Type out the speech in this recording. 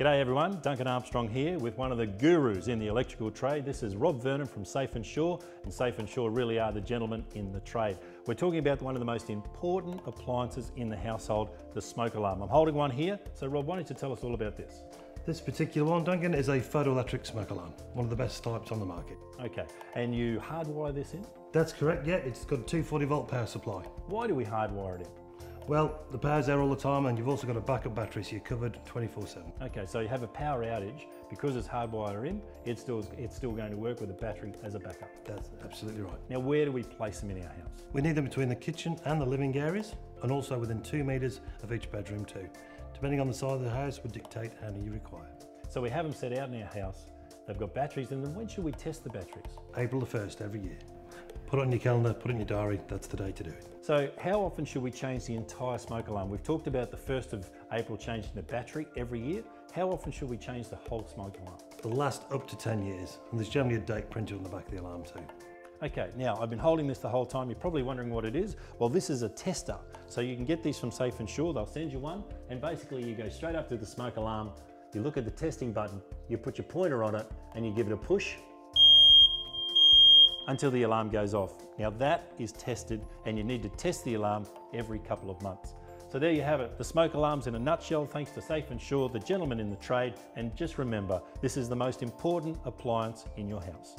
G'day everyone, Duncan Armstrong here with one of the gurus in the electrical trade. This is Rob Vernon from Safe and Sure, and Safe and Sure really are the gentlemen in the trade. We're talking about one of the most important appliances in the household, the smoke alarm. I'm holding one here, so Rob, why don't you tell us all about this? This particular one, Duncan, is a photoelectric smoke alarm, one of the best types on the market. Okay, and you hardwire this in? That's correct, yeah, it's got a 240 volt power supply. Why do we hardwire it in? Well, the power's there all the time and you've also got a backup battery so you're covered 24-7. Okay, so you have a power outage, because it's hardwired in, it's still, it's still going to work with a battery as a backup. That's absolutely right. Now, where do we place them in our house? We need them between the kitchen and the living areas and also within two metres of each bedroom too. Depending on the size of the house would dictate how many you require. So we have them set out in our house, they've got batteries in them. When should we test the batteries? April the 1st every year. Put it on your calendar, put it in your diary, that's the day to do it. So how often should we change the entire smoke alarm? We've talked about the 1st of April changing the battery every year. How often should we change the whole smoke alarm? It'll last up to 10 years and there's generally a date printed on the back of the alarm too. Okay, now I've been holding this the whole time. You're probably wondering what it is. Well, this is a tester. So you can get these from Safe and Sure. They'll send you one and basically you go straight up to the smoke alarm, you look at the testing button, you put your pointer on it and you give it a push until the alarm goes off. Now that is tested and you need to test the alarm every couple of months. So there you have it, the smoke alarms in a nutshell thanks to Safe and Sure, the gentleman in the trade, and just remember, this is the most important appliance in your house.